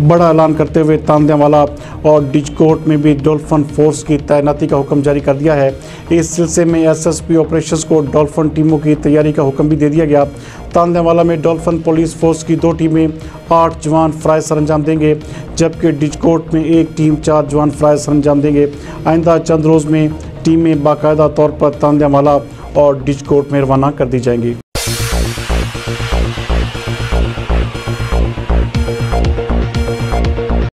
बड़ा ऐलान करते हुए तांदियावाला और डिजकोट में भी डॉल्फिन फोर्स की तैनाती का हुक्म जारी कर दिया है। इस सिलसिले में एसएसपी ऑपरेशंस को डॉल्फिन टीमों की तैयारी का हुक्म भी दे दिया गया। तांदियावाला में डॉल्फिन पुलिस फोर्स की दो टीमें आठ जवान फ्राई सर अंजाम देंगे, जबकि डिजकोट में एक टीम चार जवान फ्राई सर अंजाम देंगे। आइंदा चंद रोज़ में टीमें बाकायदा तौर पर तांदियावाला और डिजकोट में रवाना कर दी जाएँगी।